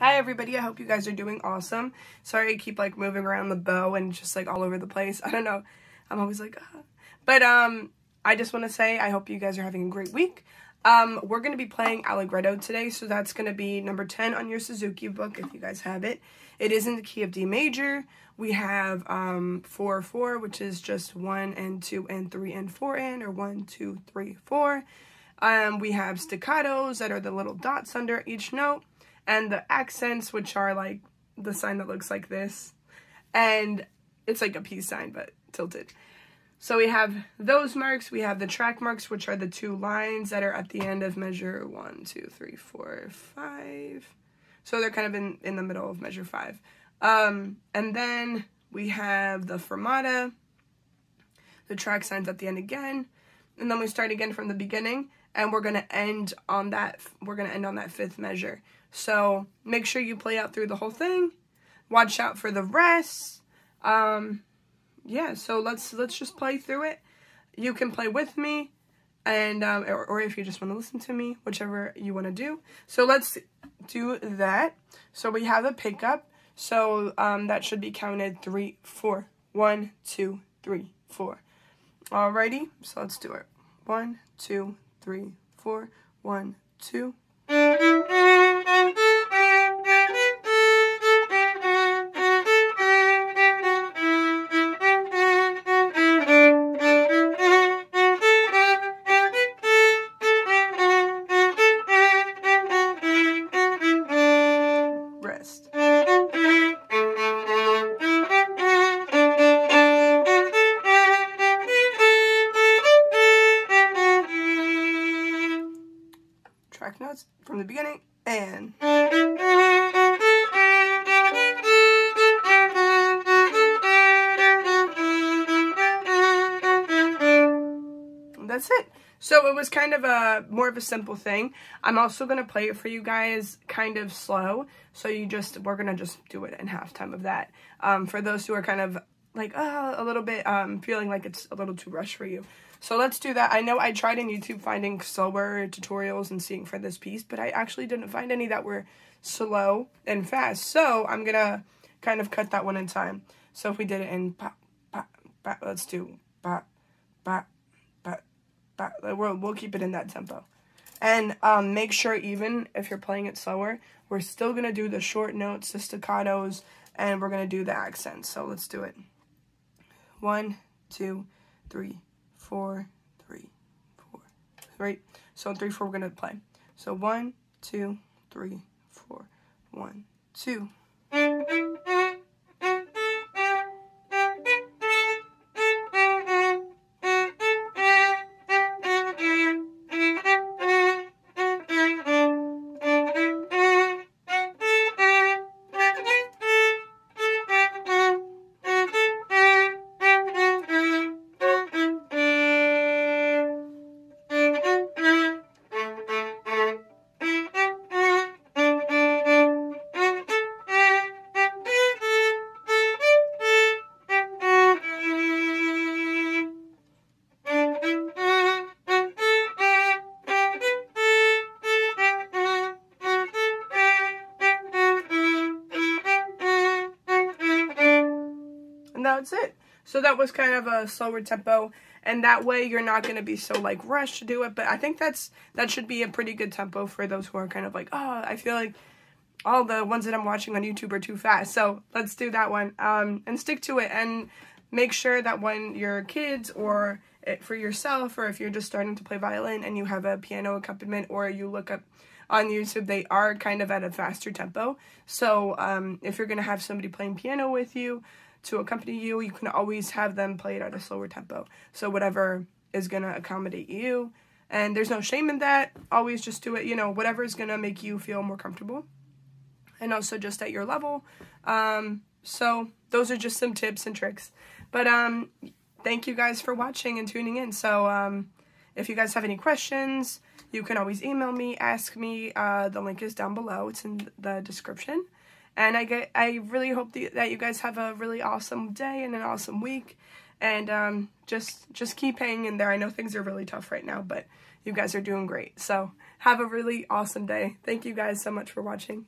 Hi everybody, I hope you guys are doing awesome. Sorry I keep like moving around the bow and just like all over the place. I don't know. I'm always like. But um, I just want to say I hope you guys are having a great week. Um, we're going to be playing Allegretto today, so that's going to be number 10 on your Suzuki book if you guys have it. It is in the key of D major. We have um, 4, 4, which is just 1 and 2 and 3 and 4 and, or 1, 2, 3, 4. Um, we have staccatos that are the little dots under each note and the accents, which are like the sign that looks like this. And it's like a peace sign, but tilted. So we have those marks. We have the track marks, which are the two lines that are at the end of measure one, two, three, four, five. So they're kind of in, in the middle of measure five. Um, and then we have the fermata, the track signs at the end again. And then we start again from the beginning and we're going to end on that we're going to end on that fifth measure. So make sure you play out through the whole thing. Watch out for the rest. Um, yeah, so let's let's just play through it. You can play with me, and um, or, or if you just want to listen to me, whichever you want to do. So let's do that. So we have a pickup. So um, that should be counted three, four, one, two, three, four. Alrighty, so let's do it. One, two, three, four, one, two. Notes from the beginning and. That's it. So it was kind of a more of a simple thing. I'm also going to play it for you guys kind of slow. So you just, we're going to just do it in halftime of that. Um, for those who are kind of like, uh, a little bit, um, feeling like it's a little too rushed for you. So let's do that. I know I tried in YouTube finding slower tutorials and seeing for this piece, but I actually didn't find any that were slow and fast. So I'm going to kind of cut that one in time. So if we did it in pop, pop, pop, let's do pop, pop. We'll, we'll keep it in that tempo. And um, make sure even if you're playing it slower, we're still going to do the short notes, the staccatos, and we're going to do the accents. So let's do it. One, two, three, four, three, four. Right? So three, four, we're going to play. So one, two, three, four, one, two. That's it. So that was kind of a slower tempo, and that way you're not going to be so like rushed to do it. But I think that's that should be a pretty good tempo for those who are kind of like, oh, I feel like all the ones that I'm watching on YouTube are too fast. So let's do that one um, and stick to it, and make sure that when your kids or for yourself, or if you're just starting to play violin and you have a piano accompaniment, or you look up on YouTube, they are kind of at a faster tempo. So um, if you're going to have somebody playing piano with you to accompany you, you can always have them play it at a slower tempo. So whatever is going to accommodate you. And there's no shame in that. Always just do it, you know, whatever is going to make you feel more comfortable. And also just at your level. Um, so those are just some tips and tricks. But um, thank you guys for watching and tuning in. So um, if you guys have any questions, you can always email me, ask me. Uh, the link is down below. It's in the description. And I get, I really hope that you guys have a really awesome day and an awesome week. And um, just just keep hanging in there. I know things are really tough right now, but you guys are doing great. So have a really awesome day. Thank you guys so much for watching.